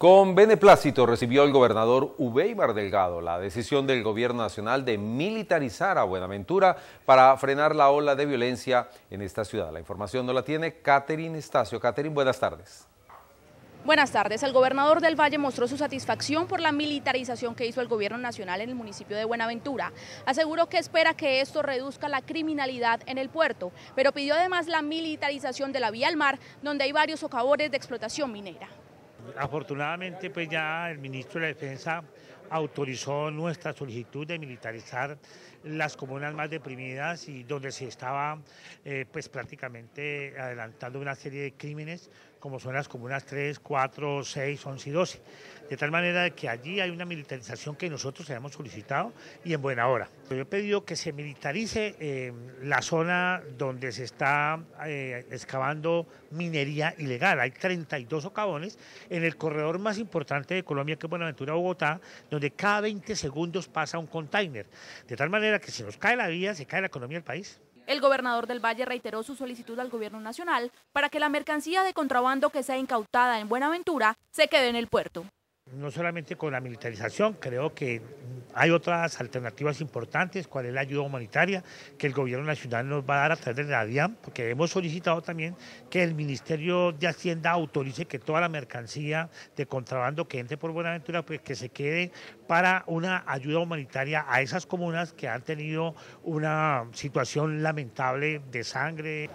Con beneplácito recibió el gobernador Ubeimar Delgado la decisión del gobierno nacional de militarizar a Buenaventura para frenar la ola de violencia en esta ciudad. La información no la tiene Catherine Estacio. Catherine, buenas tardes. Buenas tardes. El gobernador del Valle mostró su satisfacción por la militarización que hizo el gobierno nacional en el municipio de Buenaventura. Aseguró que espera que esto reduzca la criminalidad en el puerto, pero pidió además la militarización de la vía al mar, donde hay varios socavores de explotación minera. Afortunadamente, pues ya el ministro de la Defensa autorizó nuestra solicitud de militarizar las comunas más deprimidas y donde se estaba eh, pues prácticamente adelantando una serie de crímenes como son las comunas 3, 4, 6, 11 y 12. De tal manera que allí hay una militarización que nosotros habíamos solicitado y en buena hora. Yo he pedido que se militarice eh, la zona donde se está eh, excavando minería ilegal. Hay 32 socavones en el corredor más importante de Colombia, que es Buenaventura, Bogotá, donde cada 20 segundos pasa un container. De tal manera que si nos cae la vía, se cae la economía del país. El gobernador del Valle reiteró su solicitud al gobierno nacional para que la mercancía de contrabando que sea incautada en Buenaventura se quede en el puerto no solamente con la militarización, creo que hay otras alternativas importantes, cuál es la ayuda humanitaria que el gobierno nacional nos va a dar a través de la DIAN, porque hemos solicitado también que el Ministerio de Hacienda autorice que toda la mercancía de contrabando que entre por Buenaventura, pues que se quede para una ayuda humanitaria a esas comunas que han tenido una situación lamentable de sangre.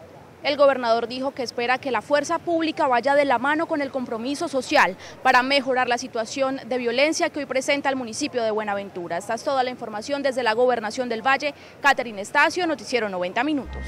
El gobernador dijo que espera que la fuerza pública vaya de la mano con el compromiso social para mejorar la situación de violencia que hoy presenta el municipio de Buenaventura. Esta es toda la información desde la Gobernación del Valle. Catherine Estacio, Noticiero 90 Minutos.